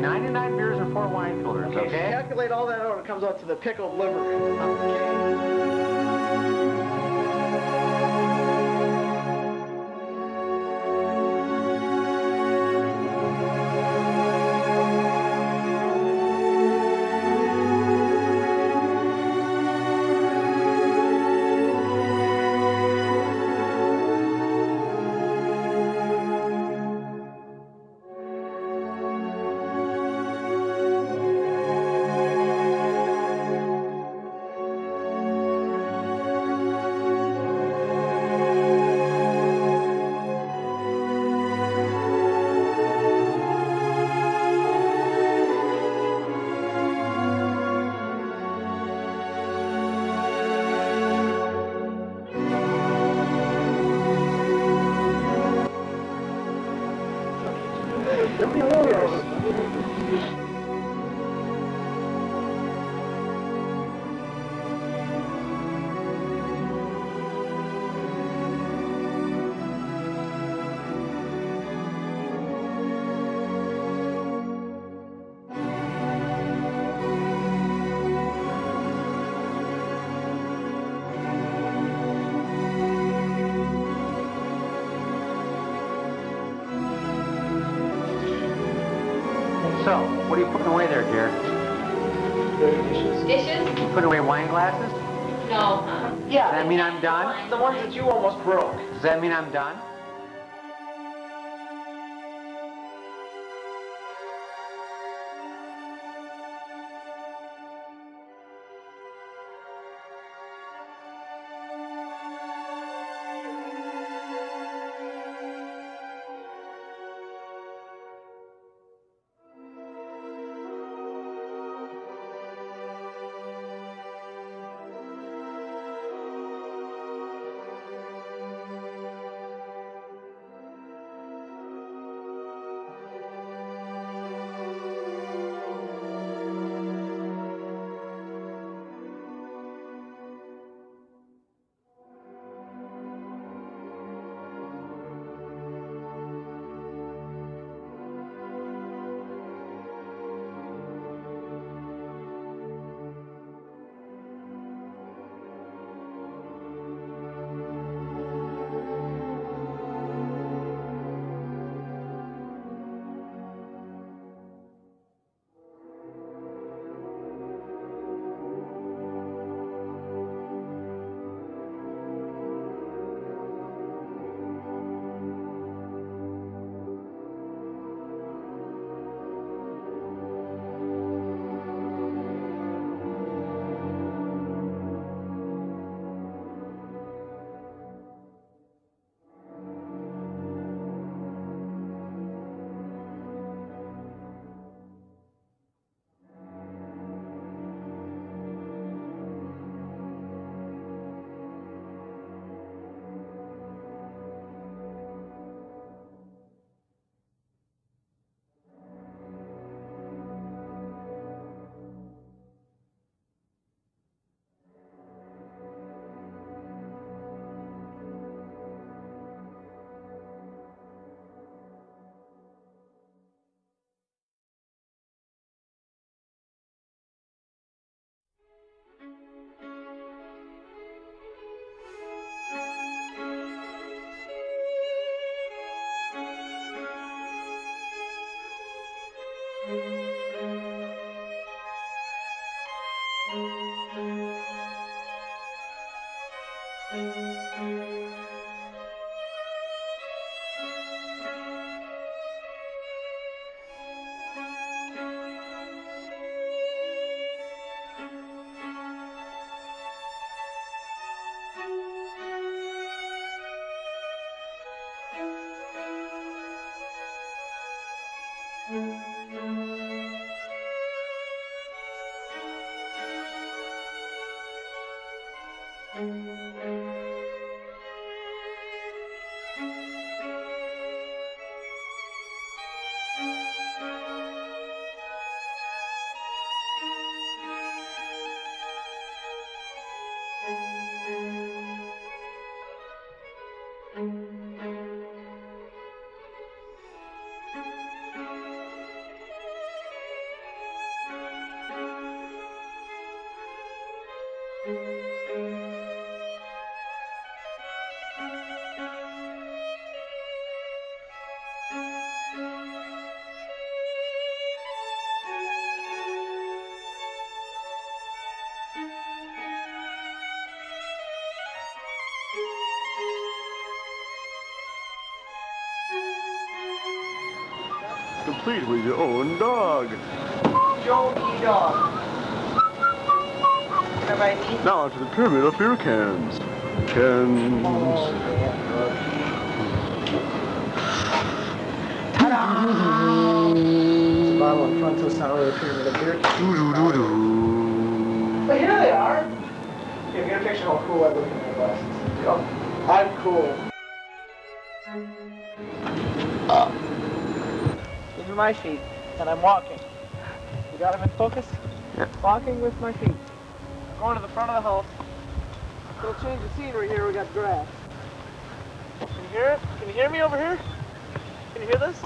Okay, 99 beers and four wine coolers, Okay, okay? calculate all that out, it comes out to the pickled liver. Okay. Wine glasses? No, huh? Does that mean I'm done? The ones that you almost broke. Does that mean I'm done? Complete with your own dog. Dog. Have I eaten? Now to the pyramid of beer cans. Cans. It's a bottle in front, so it's not really a pyramid of beer. Doo-doo-doo-doo. But here they are. Here, get a picture of how cool I look in my glasses. Go. I'm cool. My feet, and I'm walking. You got him in focus? Yeah. Walking with my feet. I'm going to the front of the house. Little change of scenery here, we got grass. Can you hear it? Can you hear me over here? Can you hear this?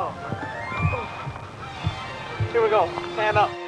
Oh. Here we go. Stand up.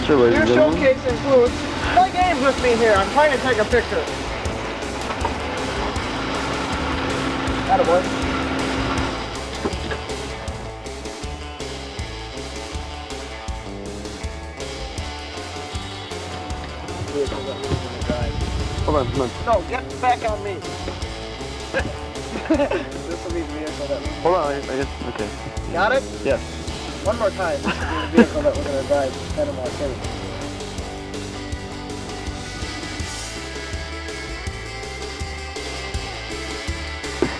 You go. Yes, sir, ladies Your and gentlemen. showcase includes play games with me here. I'm trying to take a picture. Attaboy. Hold on, hold on. No, get back on me. this will be the vehicle that Hold on, I, I guess, okay. got it. Yes. One more time. This will be the vehicle that we're going to drive to Panama City.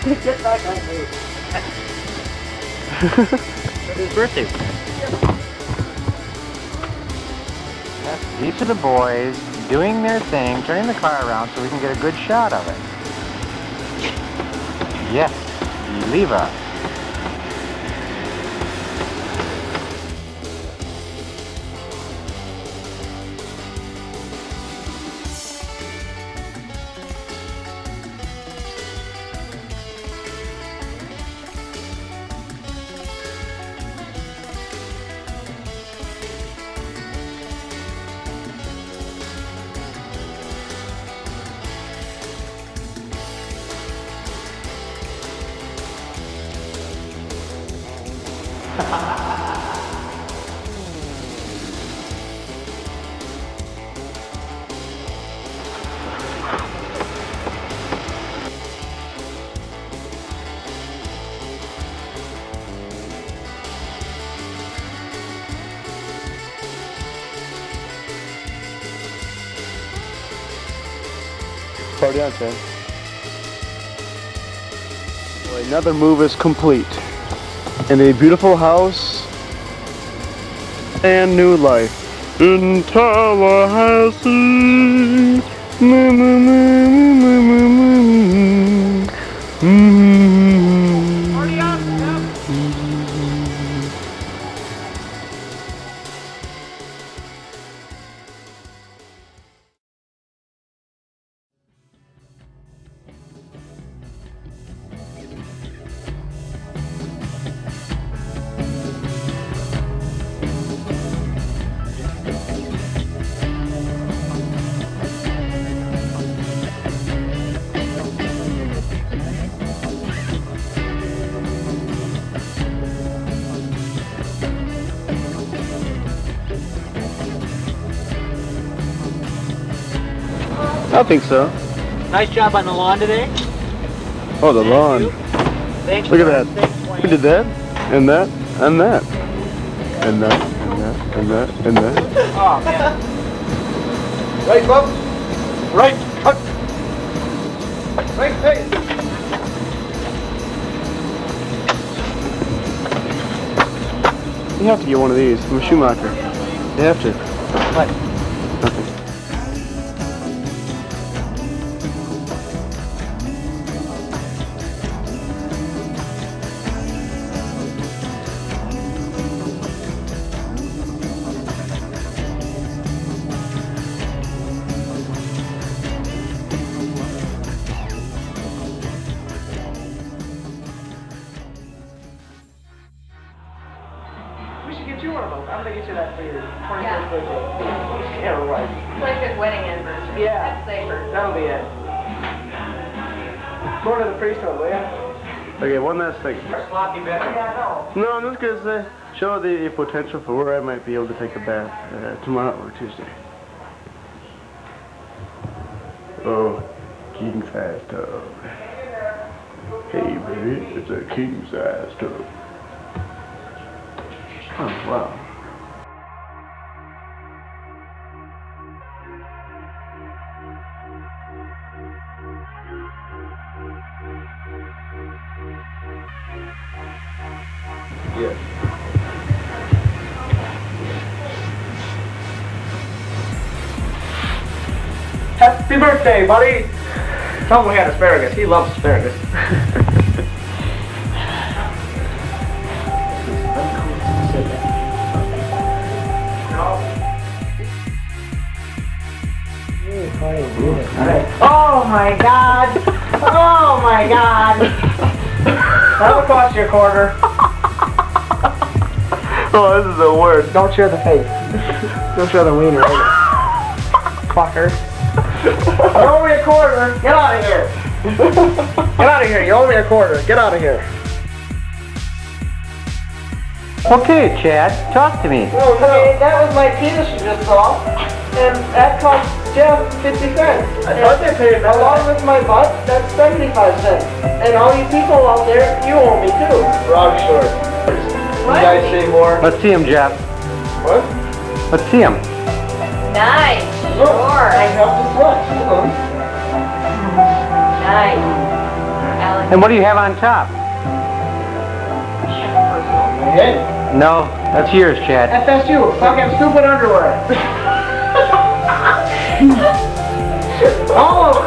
Get back on me. For his birthday. Yes, these are the boys doing their thing, turning the car around so we can get a good shot of it. Yes, Leva. Party on, Well, another move is complete. In a beautiful house and new life in Tallahassee. Moo, moo, I think so. Nice job on the lawn today. Oh, the lawn. Thanks Look at that. Thanks, We did that, and that, and that, and that, and that, and that, and that. Oh, man. Right, Bob. Right. Cut. Right, hey. You have to get one of these from a Schumacher. You have to. Go to the priesthood, will ya? Okay, one last thing. Sloppy bit. Yeah, I know. No, I'm just gonna say, show the potential for where I might be able to take a bath uh, tomorrow or Tuesday. Oh, king size tub. Hey, baby, it's a king size tub. Oh, wow. Birthday, buddy! Tell him we had asparagus. He loves asparagus. Oh my god! Oh my god! That'll cost you a quarter. Oh, this is the worst. Don't share the face. Don't share the wiener. Fucker. You owe me a quarter. Get out of here. Get out of here. You owe me a quarter. Get out of here. Okay, Chad, talk to me. Oh, okay, that was my penis you just saw. And that cost Jeff 50 cents. I thought they paid that. Along with my butt, that's 75 cents. And all you people out there, you owe me too. Wrong short. What? You guys say more. Let's see him, Jeff. What? Let's see him. Nice. Look, Sure. I have the flex. Hold on. Nice. Alex. And what do you have on top? Okay. No, that's yours, Chad. FSU, fucking stupid underwear. oh!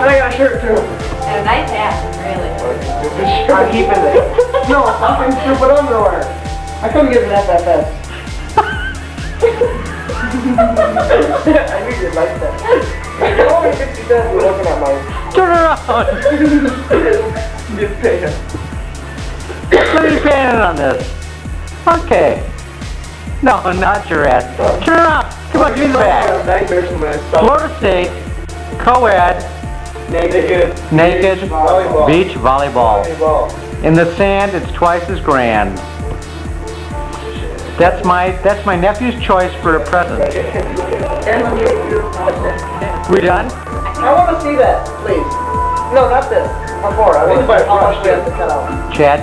And I got a shirt too. And a nice ass, really. I'm keeping it. No, fucking stupid underwear. I couldn't give it FFS. I you'd like that. You're only 50 cents you're looking at my... Turn around. Get paid. Let me pan it on this. Okay. No, not your ass. Turn it around. Come on, give me the stomach. Florida State, co-ed, Naked. naked, beach volleyball. Volleyball. In the sand, it's twice as grand. That's my that's my nephew's choice for a present. we done? I want to see that, please. No, not this. Before I want to buy a much to cut out. Chad,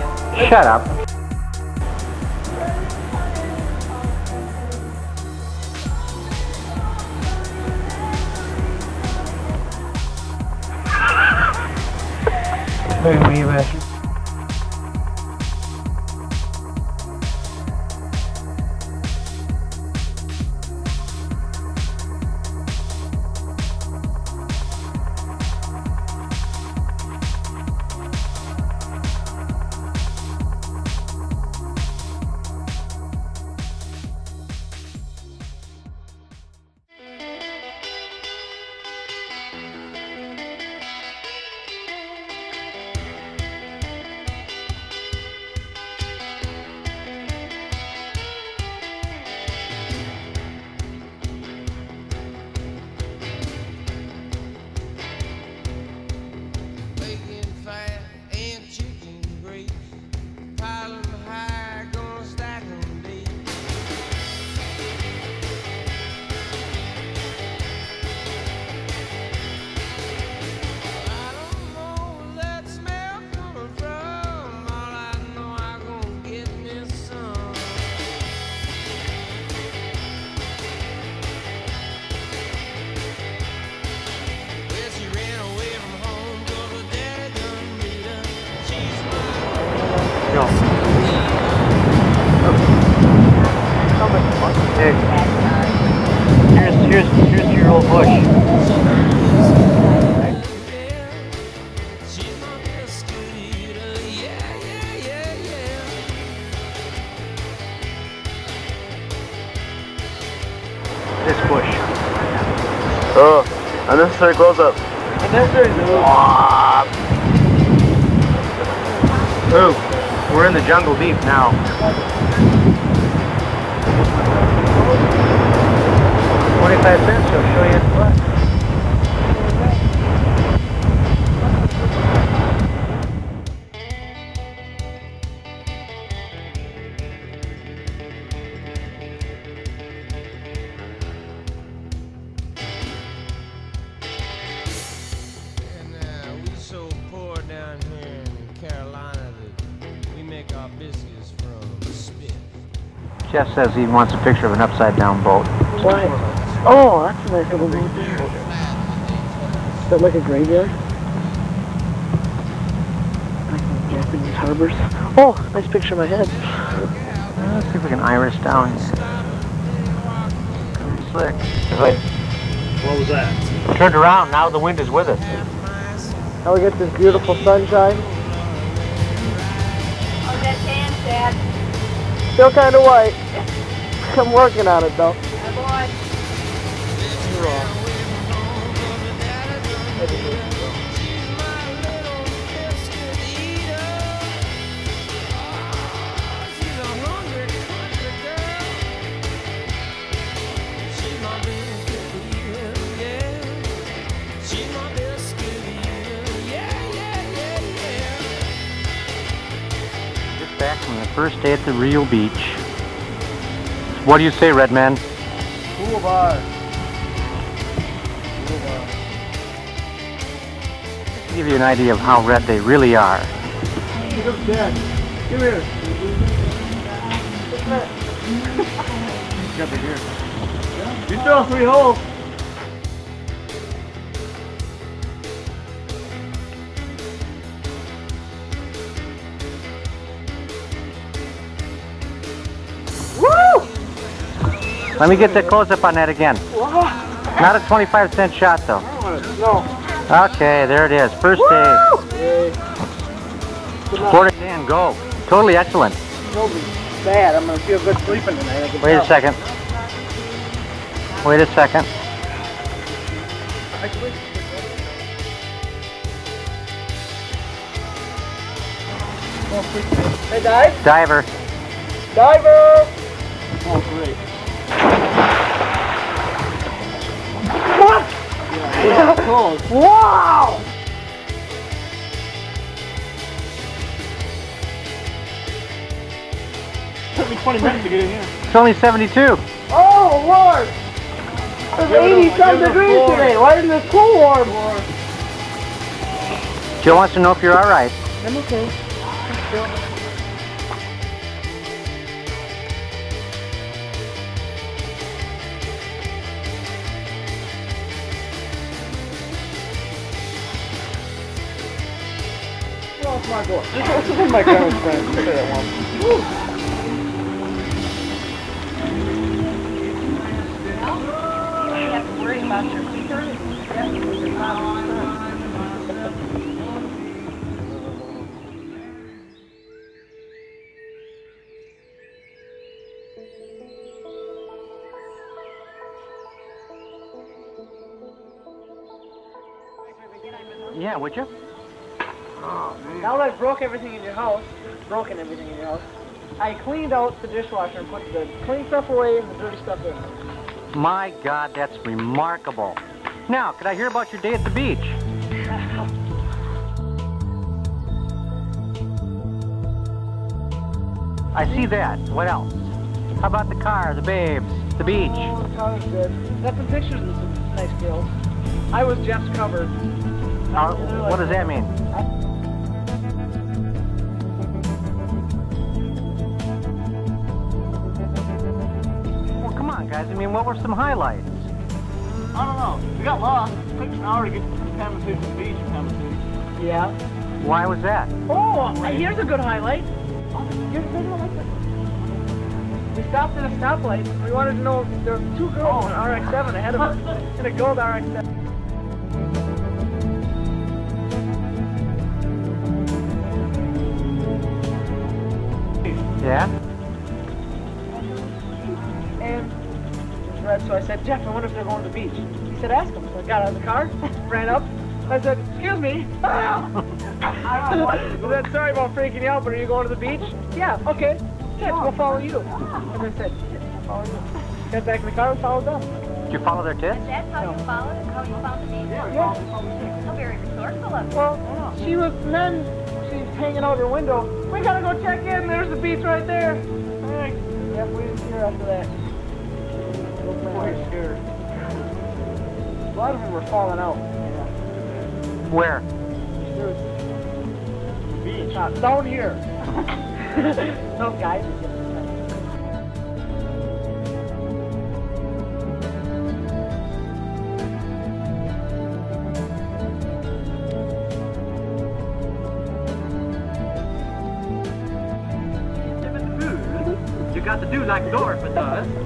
shut up. Maybe we This bush. Oh, unnecessary close up. Ooh, we're in the jungle deep now. Twenty-five cents, he'll show you Jeff says he wants a picture of an upside-down boat. Why? Oh, that's a nice little boat Is that like a graveyard? Like in Japanese harbors? Oh, nice picture of my head. Uh, Let's see if we can iris down here. Slick. What was that? Turned around, now the wind is with us. Now we get this beautiful sunshine. Oh, that tan, Dad. Still kind of white. I'm working on it though. Just back from the first day at the Rio Beach. What do you say, Redman? Cool bar. To give you an idea of how red they really are. Come Dad. Come here. Got the gear. You throw three holes. Let me get the close-up on that again. Not a 25 cent shot though. No. Okay, there it is. First day. Quarter ten, go. Totally excellent. Bad. I'm gonna feel good sleeping tonight. Wait a second. Wait a second. Hey, dive. Diver. Diver. Oh, great. Wow! Took me 20 minutes to get in here. It's only 72. Oh, Lord! It's Give 80 some give it a degrees four. today. Why isn't this cool warm? Joe wants to know if you're all right. I'm okay. My boy? This is my grandma's friend. Say that one. Yeah, would you? Now that I've broke everything in your house, broken everything in your house, I cleaned out the dishwasher and put the clean stuff away and the dirty stuff in. My God, that's remarkable. Now, could I hear about your day at the beach? I see that. What else? How about the car, the babes, the beach? Oh, the car's good. Got some pictures of some nice girls. I was just covered. How, what does that mean? Well, guys. I mean, what were some highlights? I don't know. We got lost. It took us an hour to get to Panama City Beach in Panama City. Yeah. Why was that? Oh, here's a good highlight. Here's a good highlight. We we stopped at a stoplight. We wanted to know if there were two girls in an RX-7 ahead of us, in a gold RX-7. Yeah? I said, Jeff, I wonder if they're going to the beach. He said, ask them. So I got out of the car, ran up. I said, excuse me. I said, sorry about freaking you out, but are you going to the beach? Yeah, okay. Yes, we'll oh. follow you. And I said, I'll follow you. Got back in the car and followed them. Did you follow their tips? That's how you followed it, how you found the beach? Yeah. How very resourceful of you. Well, she was, and then she's hanging out her window. We gotta go check in. There's the beach right there. All right. Yep, we didn't see after that. Boy, scared. A lot of them were falling out. Where? Beach. Uh, down here. no, guys. You got to do like Dorothy does and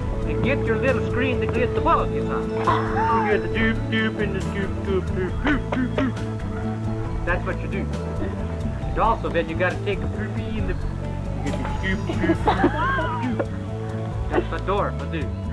get your little screen to get the you know. You get the doop doop and the scoop scoop doop doop doop doop. That's what you do. And also then you got to take a poopy in the you get the scoop doop doop. That's what Dorothy do.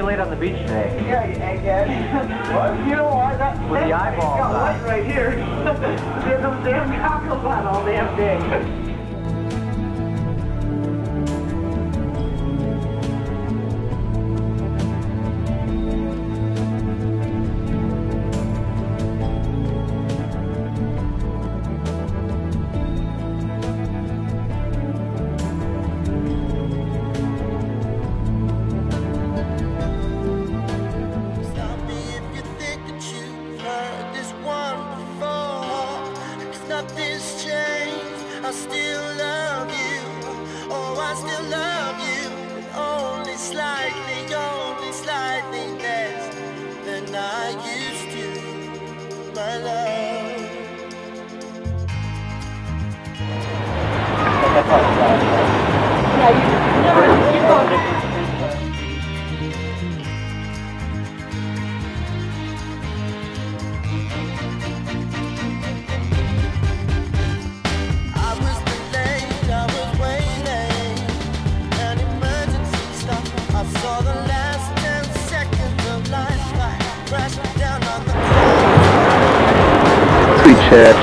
You laid on the beach today. Yeah, you egghead. what? You know what? That, With the eyeballs got light right here. There's them damn goggles on all damn day.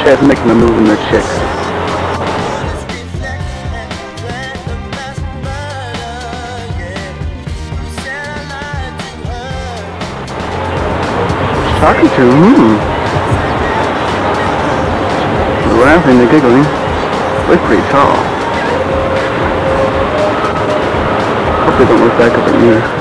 Chad. Making a move in the chick. Talking to hmm. Laughing, they're giggling. Look pretty tall. Hope they don't look back up at me.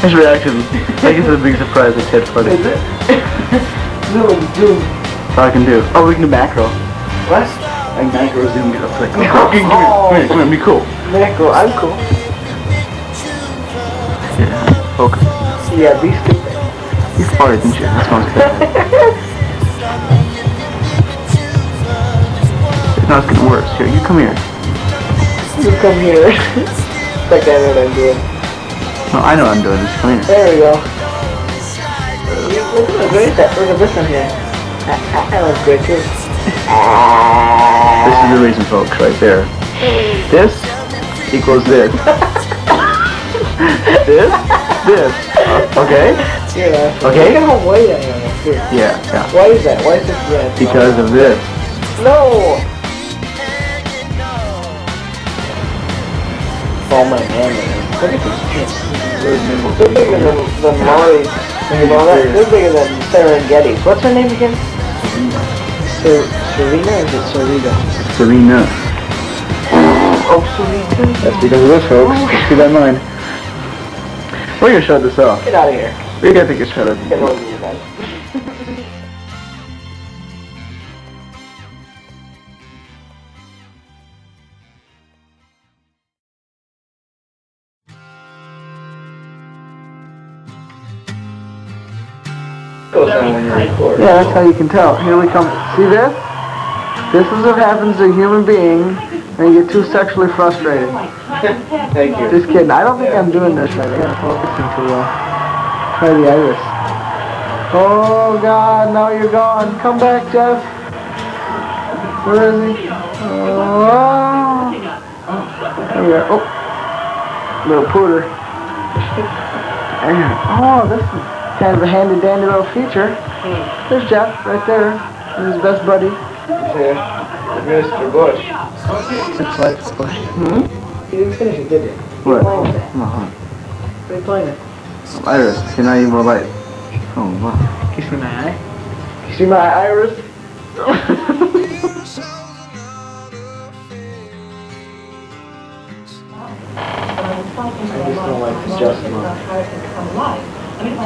His reaction, I guess it's a big surprise that Ted's funny. Is it? zoom, zoom. That's all I can do. Oh, we can do macro. What? Like macro zoom, get up like, come come here, come here, come here, be cool. Macro, I'm cool. Yeah, focus. Yeah, be stupid. You farted, didn't you? That smells good. no, it's getting worse. Here, you come here. You come here. like I know what I'm doing. No, I know what I'm doing. Come here. There we go. You, look at look at that. Look at this one here. That, that looks great too. This is the reason, folks, right there. This equals this. this, this. Okay? Yeah. Okay. Look at how white I am. Here. Yeah, yeah. Why is that? Why is this red? Because of this. No! Oh my man, look at these kids. They're bigger than, than know that? They're bigger than Serengeti. What's her name again? Ser Serena or is it Serena? Serena. Oh, Serena. That's because of this, folks. Just keep that in mind. We're gonna shut this off. Get out of here. We gotta take a shut of Get over here, guys. Yeah, that's how you can tell. Here we come. See this? This is what happens to a human being when you get too sexually frustrated. Thank you. Just kidding. I don't think I'm doing this right. I'm focusing too well. Uh, try the iris. Oh God, now you're gone. Come back, Jeff. Where is he? Oh. There we are. Oh. Little pooter. Oh, this is kind of a handy dandy little feature. There's Jeff right there. He's his best buddy. Here. Mr. Bush. It's like Bush. Hmm? You didn't finish it, did you? What? Playing it. Come on. What are you playing it? Iris, can I more light? Oh, wow. Kiss me my eye. You see my iris? I just don't like to just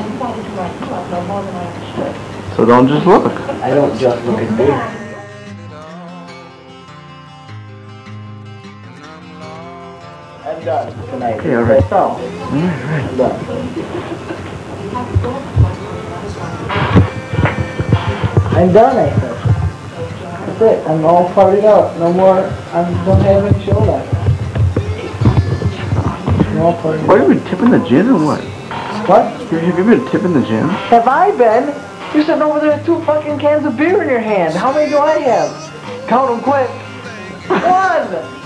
look. So don't just look. I don't just look at beer. I'm done tonight. Okay, all right. That's all. Alright, right. I'm done. I'm done, I said. That's it. I'm all partied out. No more. I don't have any show left. I'm all partied What, out. have you been tipping the gin or what? What? Have you been tipping the gym? Have I been? You're sitting over there with two fucking cans of beer in your hand. How many do I have? Count them quick. One.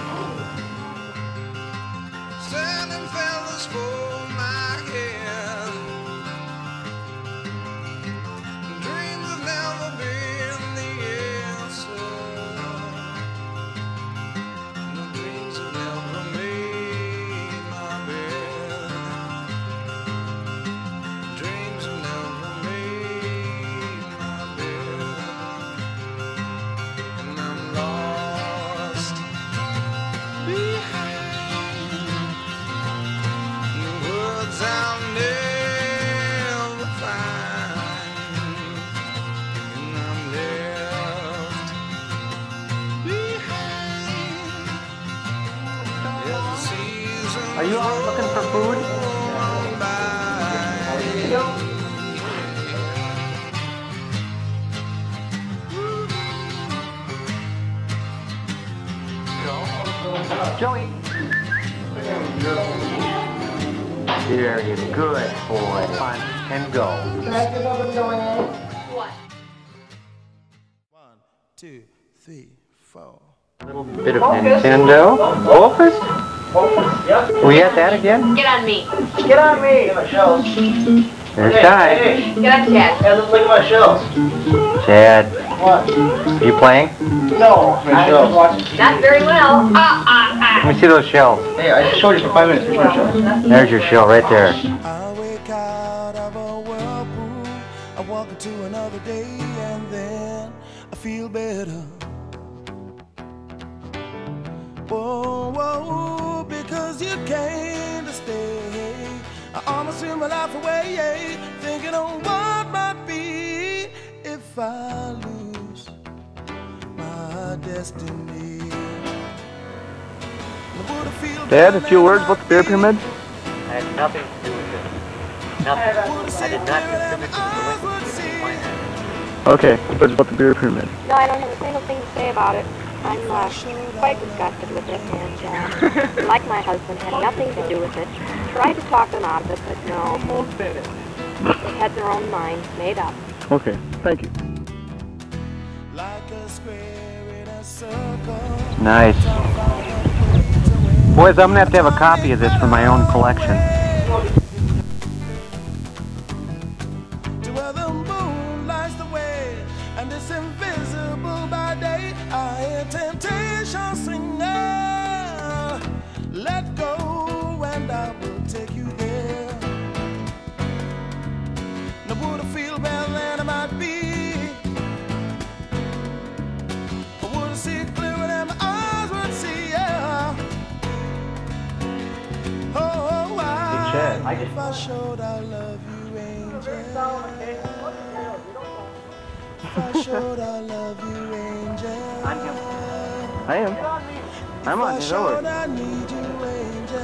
Are you out looking for food? roll by. Joey. Very good, boy. Punch and go. Can I get something going on? What? One, two, three, four. little bit of Nintendo. Wolfest? We at that again? Get on me. Get on me. There's Ty. Get on Chad. Hey, look at my shells. Chad, What? Are you playing? No. I was watching Not very well. Ah, ah, Let me see those shells. Hey, I just showed you for five minutes. Here's my shells. There's your shell right there. I wake out of a whirlpool. I walk into another day and then I feel better. Whoa, whoa, because you came to stay. I almost threw my life away, thinking on what might be if I lose my destiny. Would I feel Dad, a few words about the beer pyramid? I had nothing to do with it. Nothing. I did not contribute to the delinquency of the minor. Okay, words about the beer pyramid. No, I don't have a single thing to say about it. I'm uh, quite disgusted with it, and uh, like my husband, had nothing to do with it. Tried to talk them out of it, but no. They had their own minds made up. Okay, thank you. like a square in a circle. Nice. Boys, I'm gonna have to have a copy of this for my own collection. I'm on I his showed own. I need you, angel.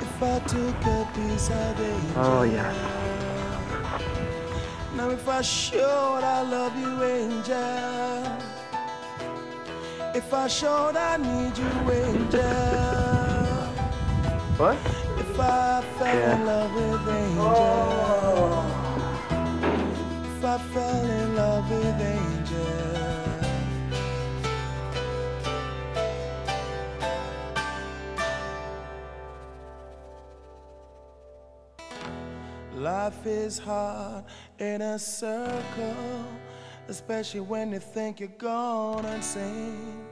If I took a piece of angel. Oh, yeah. Now if I showed I love you, angel. If I showed I need you, angel. What? If I fell Yeah. in love with angel. Oh. If I fell in love with angel. Life is hard in a circle, especially when you think you're gone insane.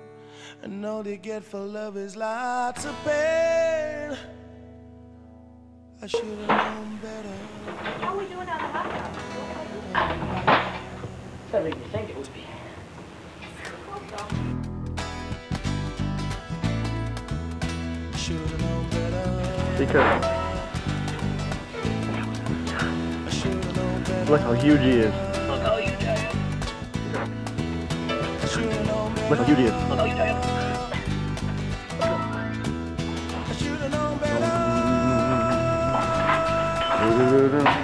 And all you get for love is lots of pain. I should have known better. How are we doing on the hot Better than you think it would be. Should have known better. Because look how huge he is. I should have known better. Look how huge he is. I should have known better. I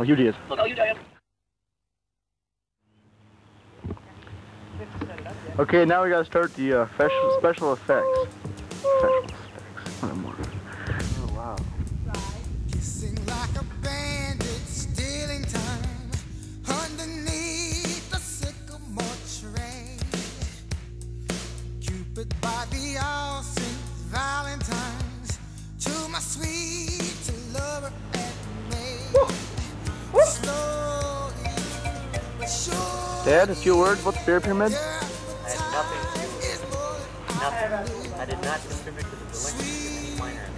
look how huge he is. Okay, now we gotta start the uh, special special effects. Special effects. One more. Oh wow. Kissing like a bandit, stealing time underneath the sycamore tree. Cupid by the all Saint Valentine's to my sweet Dad, a few words about the beer pyramid? I had nothing to do with it. Nothing. I did not contribute to the delinquency of the minor.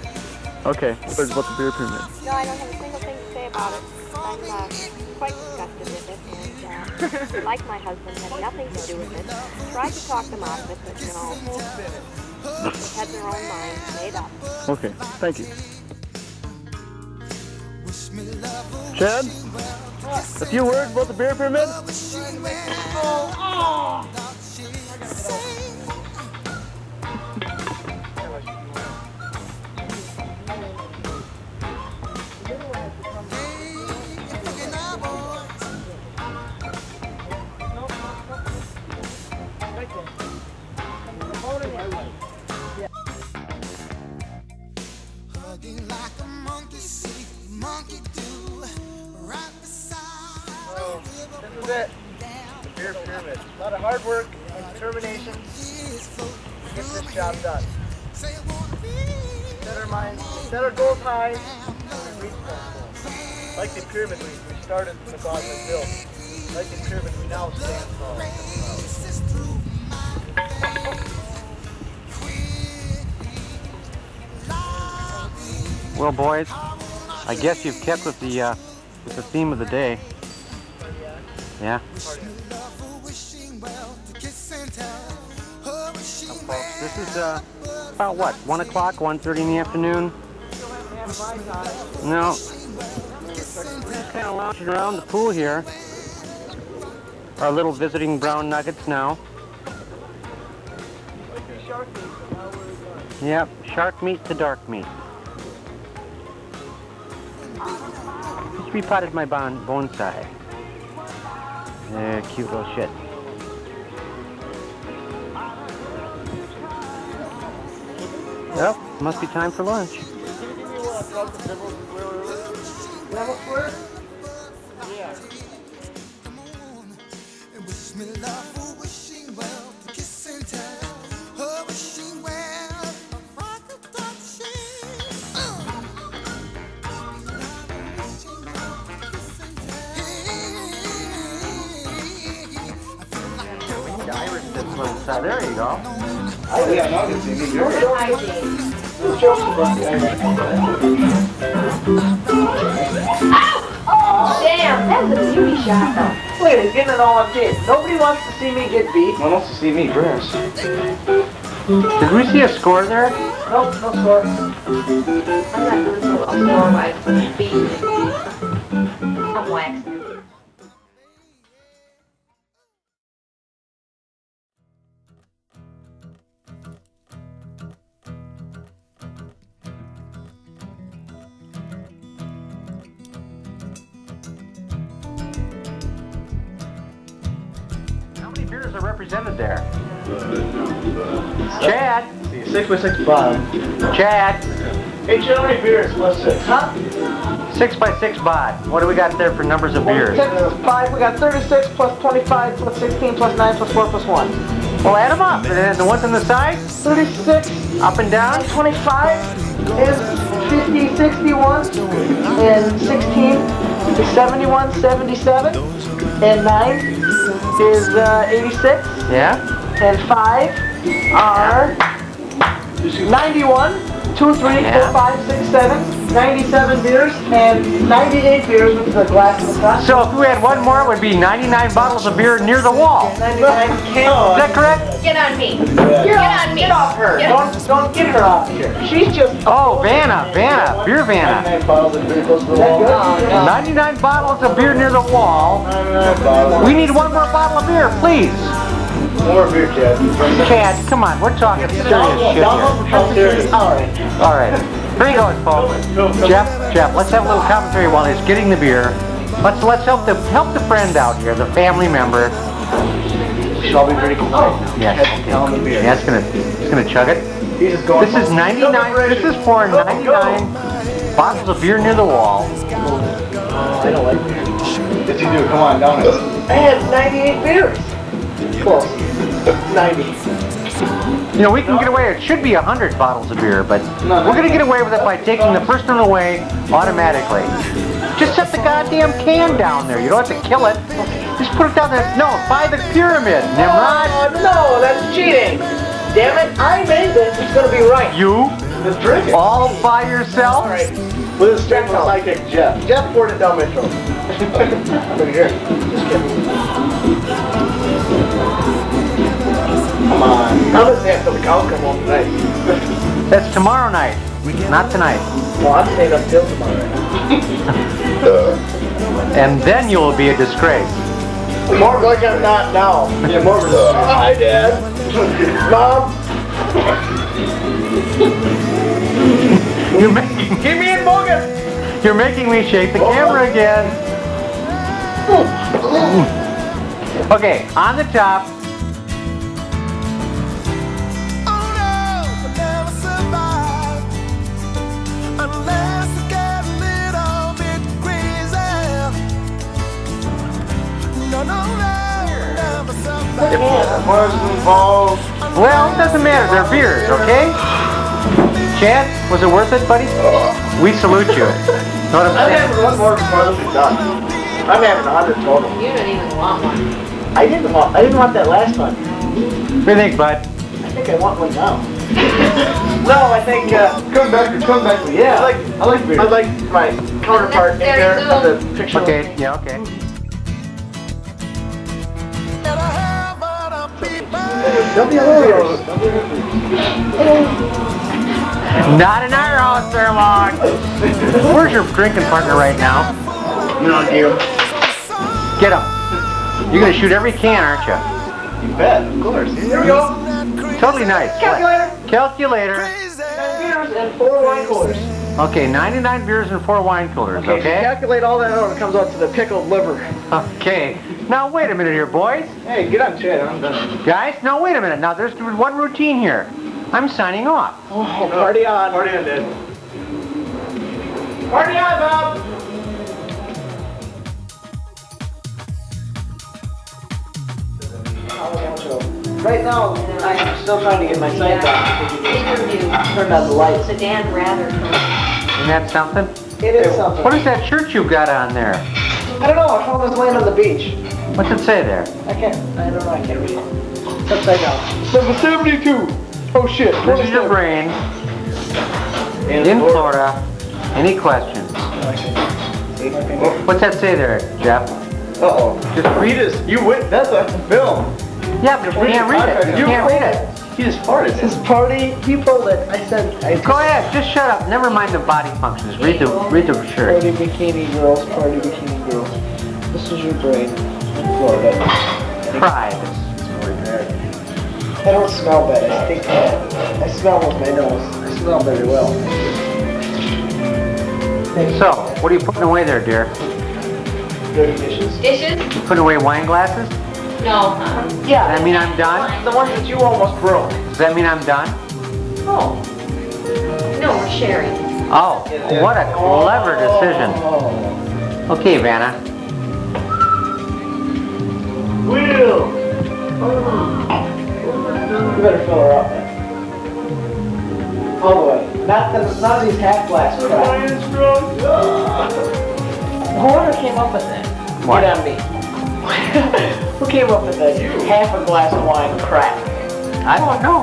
Okay, words about the beer pyramid. No, I don't have a single thing to say about it. I'm uh, quite disgusted with it, and uh, like my husband, had nothing to do with it. Tried to talk them out of it, but you know, they had their own minds made up. Okay, thank you. wish Chad, a few words about the beer pyramid? Hugging Set our minds, set our goals high, and reach goals. Like the pyramid we, we started from the bottom and built. Like the pyramid we now stand tall. Well, boys, I guess you've kept with the uh, with the theme of the day. Yeah. This is uh, about what? One o'clock, 1.30 in the afternoon. No. Just kind of lounging around the pool here. Our little visiting brown nuggets now. Yep, shark meat to dark meat. Just repotted my bon bonsai. Yeah, cute little shit. Must be time for lunch. There you go. Oh, yeah, nuggets. You need your Oh, damn, that's a beauty shot, though. Look at it, getting it all up tape. Nobody wants to see me get beat. No one wants to see me burst. Did we see a score there? Nope, no score. I'm not doing so well score-wise, but beat. I'm waxed. Represented there? Chad! Six by six bottom. Chad! Hey, how many beers? Plus six. Huh? Six by six bod. What do we got there for numbers of beers? Uh, five, we got 36 plus 25 plus 16 plus 9 plus 4 plus 1. Well, add them up. And the ones on the side? 36 Up and down? 25 is 50, 61, and 16 is 71, 77, and 9 is uh, 86, Yeah? and 5 are 91, 2, 3, Yeah. 4, 5, 6, 7, 97 beers, and 98 beers with the glass in the front. So if we had one more, it would be 99 bottles of beer near the wall. 99 Is cans. that correct? Get on me. Get Get on me. Get off her. Get Don't, don't get her off here. She's just. Oh, Vanna, Vanna, beer Vanna. 99 bottles of beer close to the wall. Oh, no. 99 bottles of beer near the wall. 99 bottles. We need one more bottle of beer, please. More beer, Chad. Chad, come on, we're talking serious shit here. How serious? All right. All right, here you go, folks. Jeff, Jeff, let's have a little commentary while he's getting the beer. Let's let's help the help the friend out here, the family member. Shall be pretty quiet. Yes, okay. Yeah, it's gonna it's gonna chug it. He's just going. This is 99. This is for 99 bottles of beer near the wall. Oh, I don't like beer. Yes, you do. Come on, down it. I had 98 beers. Close. 90. You know, we can get away. It should be 100 bottles of beer, but we're gonna get away with it by taking the first one away automatically. Just set the goddamn can down there. You don't have to kill it. Just put it down there. No, by the pyramid, Nimrod. Oh, no, that's cheating. Damn it, I made this. It's going to be right. You Just drink it. all by yourself. All right. With his strength psychic Jeff. Jeff poured it down my throat. Here. Just kidding. Come on. I'm going to stay the cows come home tonight. That's tomorrow night, not tonight. Well, I'm staying up till tomorrow. And then you will be a disgrace. More like I'm not now. Yeah, more of a Hi, Dad. Mom. You're making Give me in Bogus. you're making me shake the camera again. Oh. Okay, on the top. If Mars involved. Well, it doesn't matter. They're beers, okay? Chad, was it worth it, buddy? We salute you. Know what I'm I'm saying? having one more before this is done. I'm having a hundred total. You don't even want one. I didn't want. I didn't want that last one. What do you think, bud? I think I want one now. no, I think uh, come back. Come back. Yeah, I like. I like beer. I like my counterpart in there of the picture. Okay, yeah, okay. Don't be hilarious. Not in our house, there, Log. Where's your drinking partner right now? No, dear. Get him. You're gonna shoot every can, aren't you? You bet. Of course. Here we go. Totally nice. Calculator. Calculator. Nine beers and four wine coolers. Okay, 99 beers and four wine coolers, Okay. okay? Calculate all that out. It comes out to the pickled liver. Okay. Now, wait a minute here, boys. Hey, get on Chad. I'm done. Guys, now wait a minute. Now, there's one routine here. I'm signing off. Oh, party on. Party on, Dad. Party on, Bob. Right now, I'm still trying to get my sight down. Interview. Turn on the lights. So Dan Rather. Isn't that something? It is something. What is that shirt you've got on there? I don't know. I found this laying on the beach. What's it say there? I can't. I don't know. I can't read it. It's upside down. Number 72. Oh shit. This is your brain. In Florida. Any questions? What's that say there, Jeff? Uh-oh. Just read it. You went. That's a film. Yeah, but you can't read it. You can't read it. He just farted. His party. He pulled it. I said. I Go ahead, just shut up. Never mind the body functions. Read the read the shirt. Party bikini girls. Party bikini girls. This is your brain. In Florida. Pride. I don't smell bad. I think uh, I smell with my nose. I smell very well. So, what are you putting away there, dear? Dirty dishes. Dishes? You putting away wine glasses? No. Yeah. Does that mean I'm done? The ones that you almost broke. Does that mean I'm done? Oh. No, we're sharing. Oh, what a clever decision. Okay, Vanna. Will. You better fill her up. All the way. Not the, not these half glass crap. Whoever came up with that? What? Get on me. Who came up with that half a glass of wine crap? I don't know.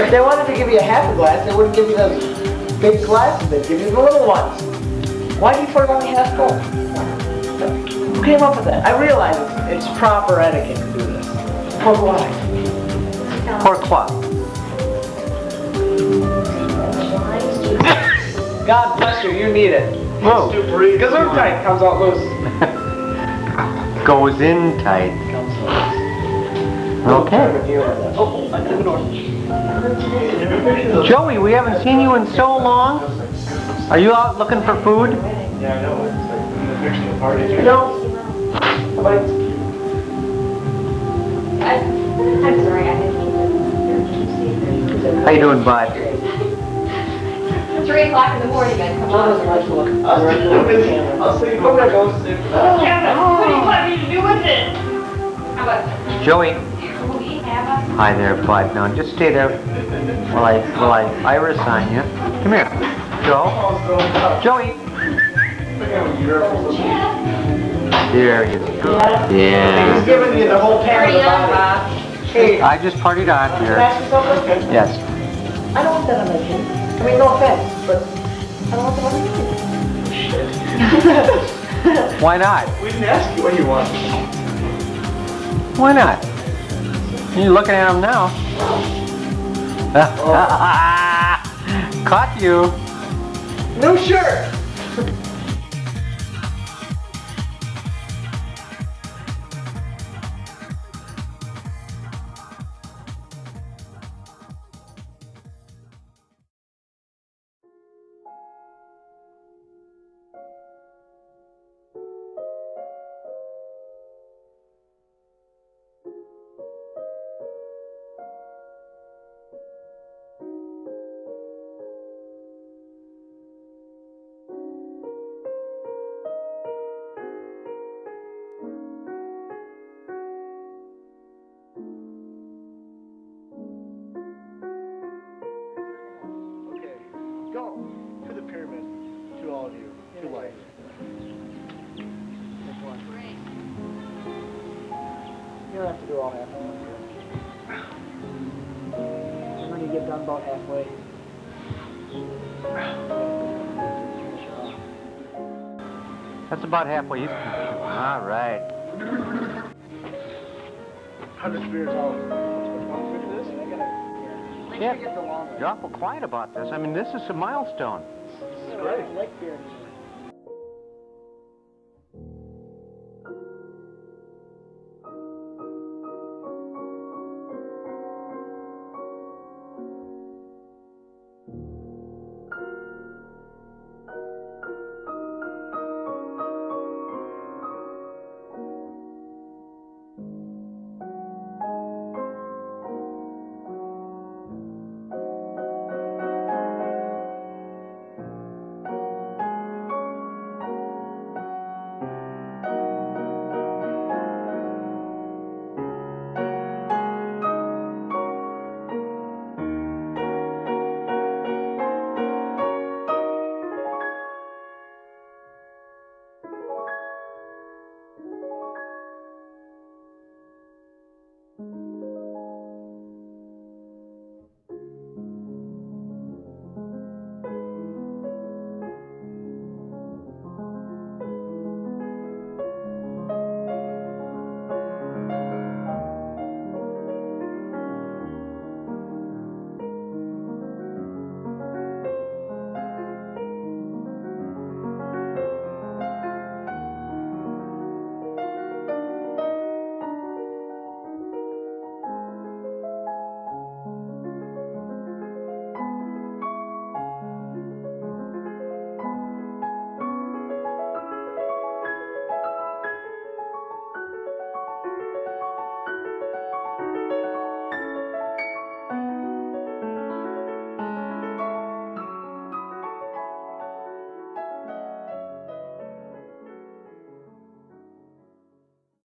If they wanted to give you a half a glass, they wouldn't give you those big glasses. They'd give you the little ones. Why do you put it only half full? Who came up with that? I realize it's, it's proper etiquette to do this. But why? Pourquoi? God bless you, you need it. Whoa. Gesundheit comes out loose. Goes in tight. Okay. Oh, I took an orange. Joey, we haven't seen you in so long. Are you out looking for food? Yeah, I know. It's like the picture the party. No. Like, I, I'm sorry, I didn't mean to. How you doing, bud? Three o'clock in the morning, guys, come John on. doesn't like to look. I'll see you. I'll see you. Go back, go. Oh, Kevin, what do you want me to do with it? How about, Joey. will we have a? Hi there, bud. Now just stay there while I while I iris sign you. Come here. Joe. Joey. There you go. He's Yeah. giving you the whole pan of the body. Hey, I just partied on here. ask you something? Yes. I don't want that on my chin. I mean, no offense, but I don't want that on my chin. Why not? We didn't ask you what you want. Why not? You're looking at him now. Oh. Caught you. No shirt. About halfway. You- All right. Hundred beers all. Want to finish this? And I gotta. Yeah. get the long one. You're awful quiet about this. I mean, this is a milestone. It's great.